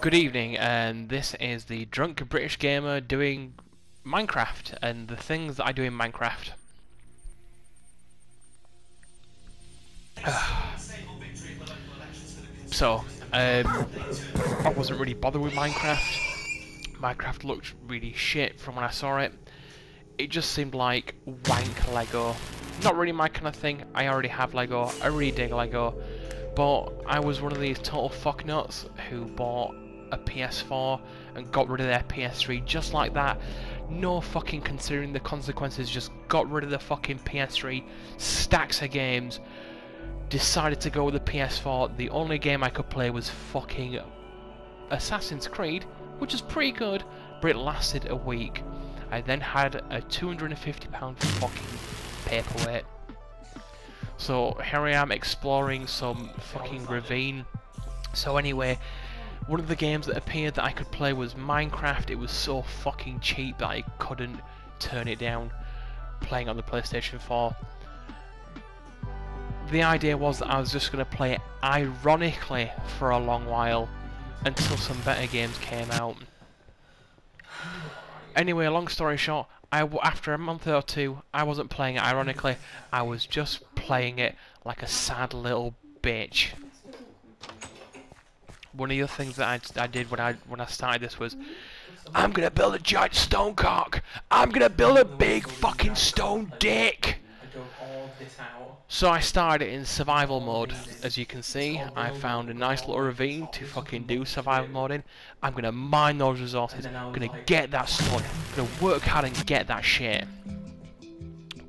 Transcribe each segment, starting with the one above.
Good evening, and this is the drunk British gamer doing Minecraft and the things that I do in Minecraft. so, um, I wasn't really bothered with Minecraft. Minecraft looked really shit from when I saw it. It just seemed like wank Lego. Not really my kind of thing. I already have Lego. I really dig Lego. But I was one of these total fucknuts who bought a PS4 and got rid of their PS3 just like that. No fucking considering the consequences, just got rid of the fucking PS3, stacks of games, decided to go with the PS4. The only game I could play was fucking Assassin's Creed, which is pretty good, but it lasted a week. I then had a £250 fucking paperweight. So here I am exploring some fucking ravine. So anyway, one of the games that appeared that I could play was Minecraft. It was so fucking cheap that I couldn't turn it down playing on the PlayStation 4. The idea was that I was just going to play it ironically for a long while until some better games came out. Anyway, a long story short, I, after a month or two, I wasn't playing it ironically, I was just playing it like a sad little bitch. One of the things that I, I did when I when I started this was, mm-hmm. I'm gonna build a giant stone cock. I'm gonna build a big fucking stone dick. So I started it in survival mode. As you can see, I found a nice little ravine to fucking do survival mode in. I'm gonna mine those resources. I'm gonna get that stone. I'm gonna work hard and get that shit.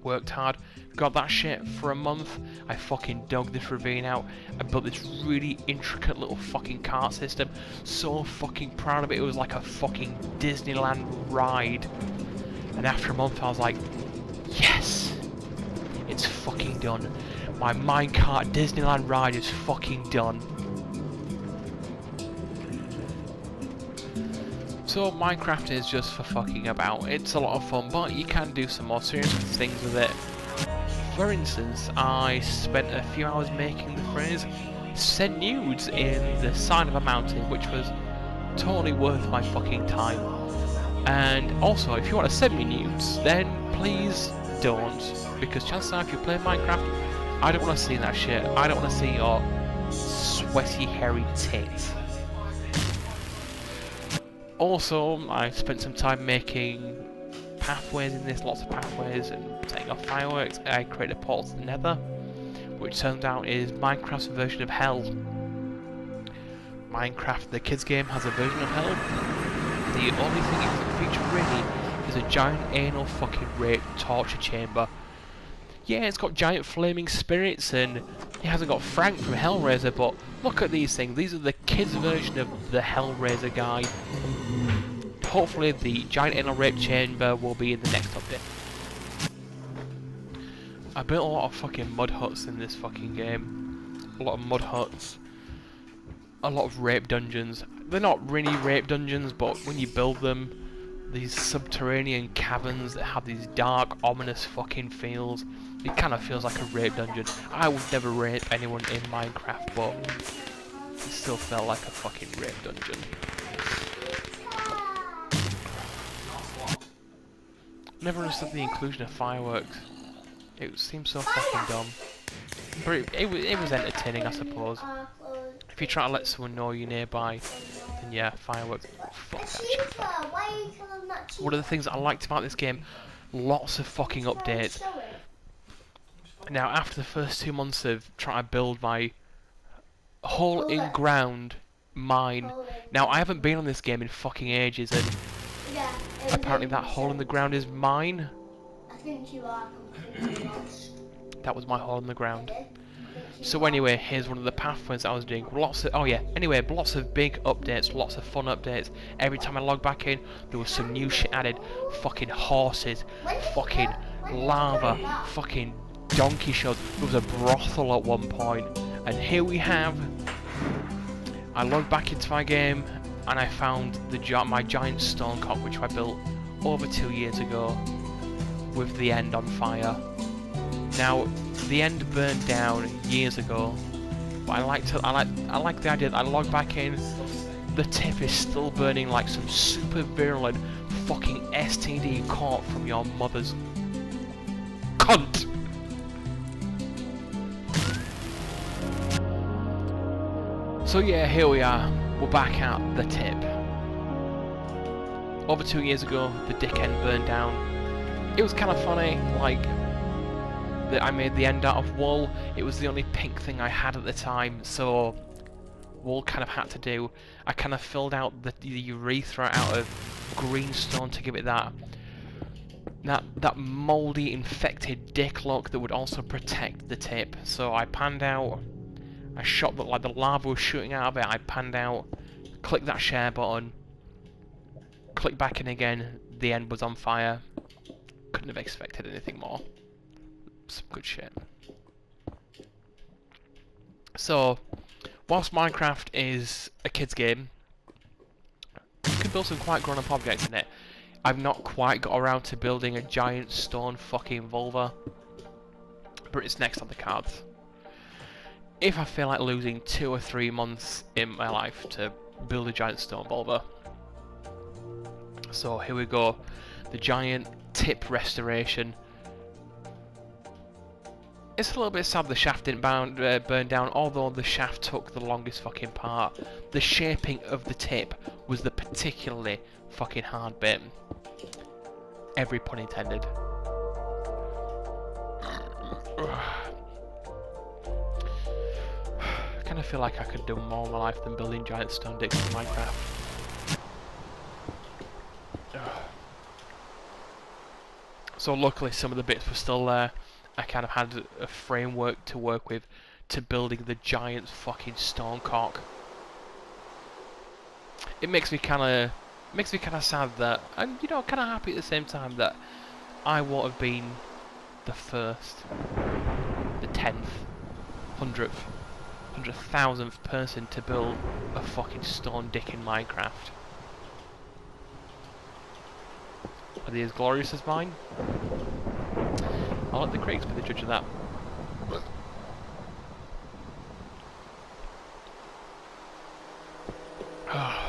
Worked hard, got that shit for a month. I fucking dug this ravine out. I built this really intricate little fucking cart system. So fucking proud of it. It was like a fucking Disneyland ride. And after a month, I was like, yes. It's fucking done. My minecart Disneyland ride is fucking done. So Minecraft is just for fucking about. It's a lot of fun, but you can do some more serious things with it. For instance, I spent a few hours making the phrase send nudes in the side of a mountain, which was totally worth my fucking time. And also, if you want to send me nudes, then please don't because chances are if you play Minecraft, I don't want to see that shit. I don't want to see your sweaty, hairy tits. Also, I spent some time making pathways in this, lots of pathways, and setting off fireworks. I created a portal to the Nether, which turns out is Minecraft's version of Hell. Minecraft, the kids game, has a version of Hell. The only thing it can feature really is a giant anal fucking rape torture chamber yeah, it's got giant flaming spirits and it hasn't got Frank from Hellraiser, but look at these things. These are the kids' version of the Hellraiser guy. Hopefully the giant anal rape chamber will be in the next update. I built a lot of fucking mud huts in this fucking game. A lot of mud huts. A lot of rape dungeons. They're not really rape dungeons, but when you build them, these subterranean caverns that have these dark, ominous fucking feels. It kind of feels like a rape dungeon. I would never rape anyone in Minecraft, but it still felt like a fucking rape dungeon. Never understood the inclusion of fireworks. It seems so fucking dumb. But it, it, it was entertaining, I suppose. If you try to let someone know you're nearby, then yeah, fireworks. Shit. One of the things I liked about this game, lots of fucking updates. Now, after the first two months of trying to build my hole in ground mine, now I haven't been on this game in fucking ages, and apparently that hole in the ground is mine. I think you are. That was my hole in the ground. So anyway, here's one of the pathways I was doing. Lots of, oh yeah, anyway, lots of big updates, lots of fun updates. Every time I log back in, there was some new shit added. Fucking horses, fucking lava, fucking donkey shows. There was a brothel at one point. And here we have, I logged back into my game and I found the my giant stone cock which I built over two years ago with the end on fire. Now, the end burned down years ago, but I like to I like I like the idea that I log back in, the tip is still burning like some super virulent fucking STD caught from your mother's cunt. So yeah, here we are. We're back at the tip. Over two years ago, the dick end burned down. It was kind of funny, like that I made the end out of wool. It was the only pink thing I had at the time, so wool kind of had to do. I kind of filled out the, the urethra out of green stone to give it that that that mouldy, infected dick lock that would also protect the tip. So I panned out. I shot that like the lava was shooting out of it. I panned out. clicked that share button. clicked back in again. The end was on fire. Couldn't have expected anything more. Some good shit. So, whilst Minecraft is a kid's game, you can build some quite grown-up objects in it. I've not quite got around to building a giant stone fucking vulva, but it's next on the cards if I feel like losing two or three months in my life to build a giant stone vulva. So here we go, the giant tip restoration. It's a little bit sad the shaft didn't bound, uh, burn down, although the shaft took the longest fucking part. The shaping of the tip was the particularly fucking hard bit. Every pun intended. kind of feel like I could do more in my life than building giant stone dicks in Minecraft. So luckily some of the bits were still there. I kind of had a framework to work with to building the giant fucking stone cock. It makes me kind of makes me kind of sad that, and you know, kind of happy at the same time that I won't have been the first, the tenth, hundredth, hundred thousandth person to build a fucking stone dick in Minecraft. Are they as glorious as mine? I'll let the critics be the judge of that.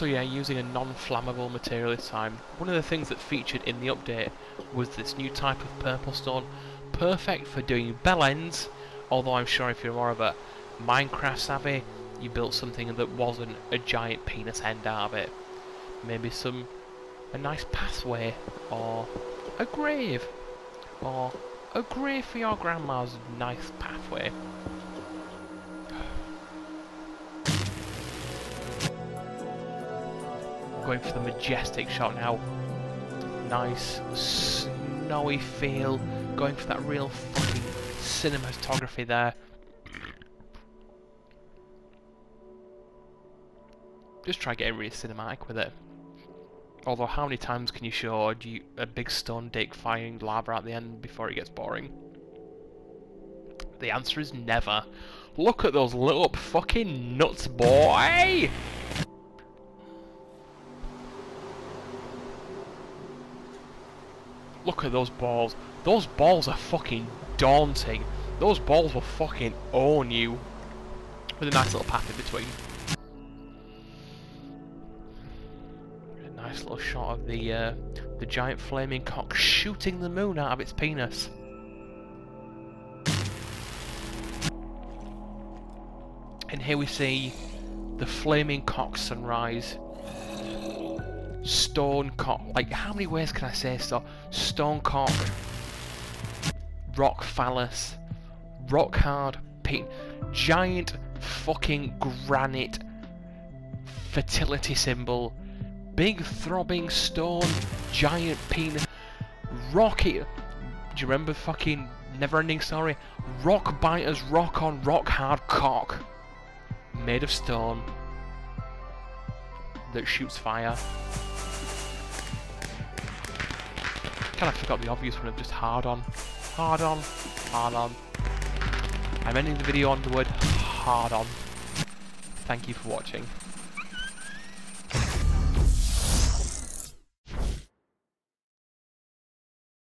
So yeah, using a non-flammable material this time. One of the things that featured in the update was this new type of purple stone. Perfect for doing bell ends, although I'm sure if you're more of a Minecraft savvy, you built something that wasn't a giant penis end out of it. Maybe some, a nice pathway, or a grave, or a grave for your grandma's nice pathway. Going for the majestic shot now. Nice, snowy feel. Going for that real fucking cinematography there. Just try getting really cinematic with it. Although how many times can you show a big stone dick firing lava at the end before it gets boring? The answer is never. Look at those little fucking nuts, boy! Look at those balls. Those balls are fucking daunting. Those balls will fucking own you. With a nice little path in between. A nice little shot of the uh, the giant flaming cock shooting the moon out of its penis. And here we see the flaming cock sunrise stone cock. Like, how many ways can I say so? Stone cock, rock phallus, rock hard, pin, giant fucking granite fertility symbol, big throbbing stone, giant penis, rocky. Do you remember fucking never-ending story? Rock biters, rock on, rock hard cock, made of stone that shoots fire. Kind of forgot the obvious one of just hard on. Hard on. Hard on. I'm ending the video on the word hard on. Thank you for watching.